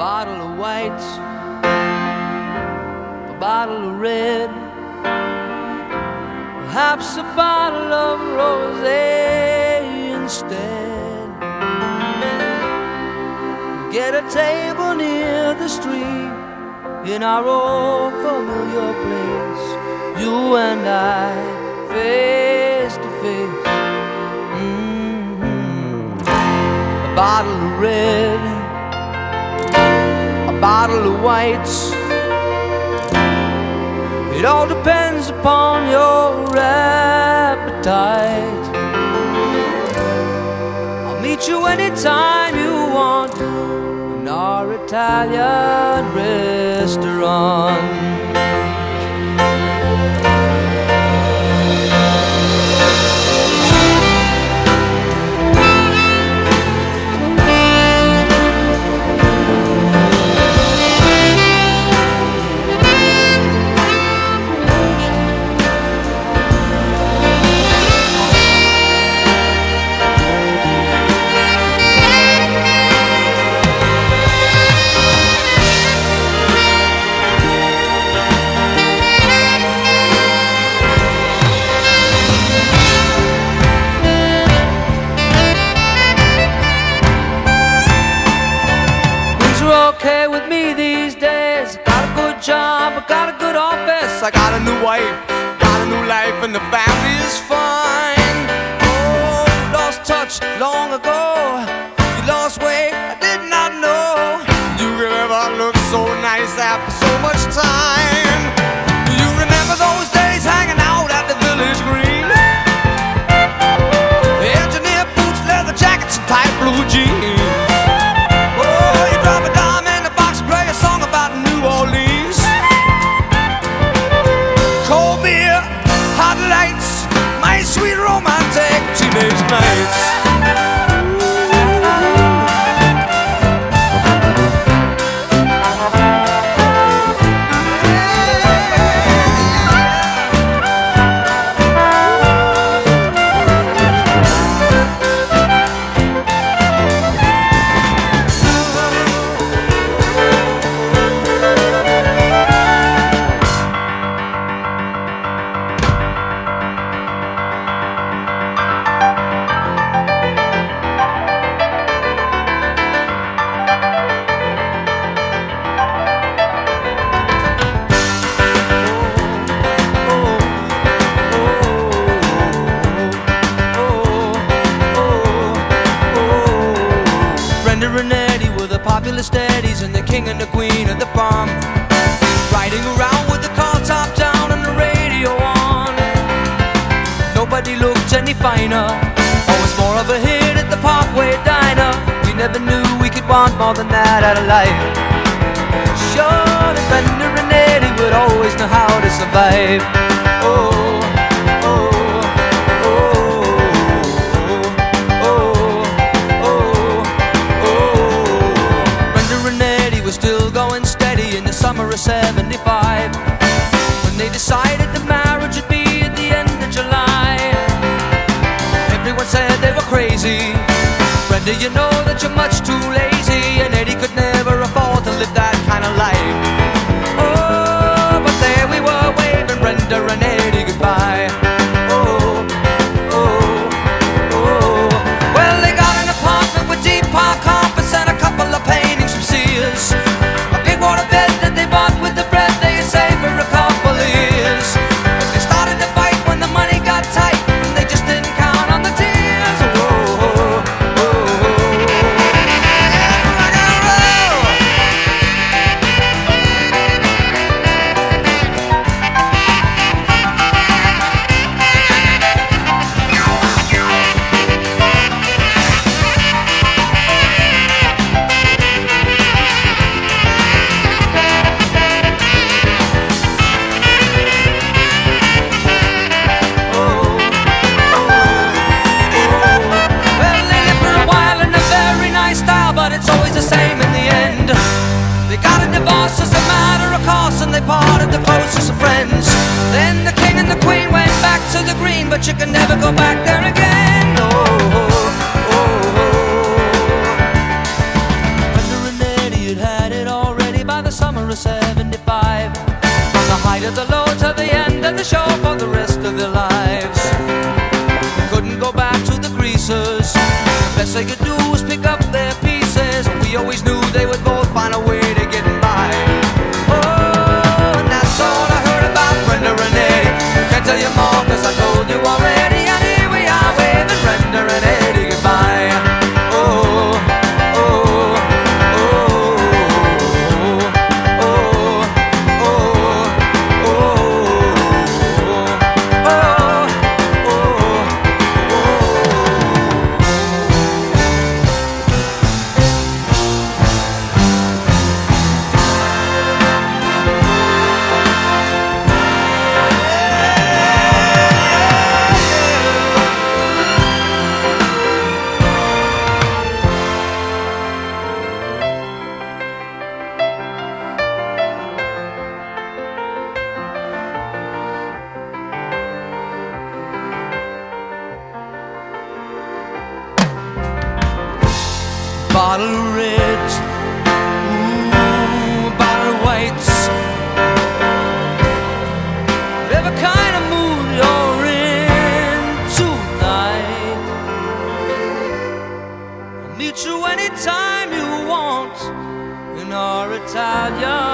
bottle of white, a bottle of red, perhaps a bottle of rosé instead. Get a table near the street in our old familiar place, you and I, face to face. Mhm. A bottle of red, bottle of whites. It all depends upon your appetite. I'll meet you anytime you want in our Italian restaurant. I got a good office. I got a new wife, got a new life, and the family hot lights, my sweet romantic teenage nights. The steadies and the king and the queen of the palm. Riding around with the car top down and the radio on. Nobody looked any finer. Always more of a hit at the Parkway Diner. We never knew we could want more than that out of life. Sure, Brenda and Eddie would always know how to survive. Oh, summer of 75 When they decided the marriage would be at the end of July. Everyone said they were crazy. Brenda, you know that you're much too lazy they parted the closest of friends. Then the king and the queen went back to the green, but you can never go back there again. Oh, oh, oh. Brenda and Eddie had it already by the summer of 75. From the height of the low to the end of the show for the rest of their lives. Couldn't go back to the greasers. The best they could do was pick up their pieces. We always knew. Italia bottle reds, ooh, mm, bottle whites, whatever kind of mood you're in tonight. I'll meet you anytime you want in our Italian.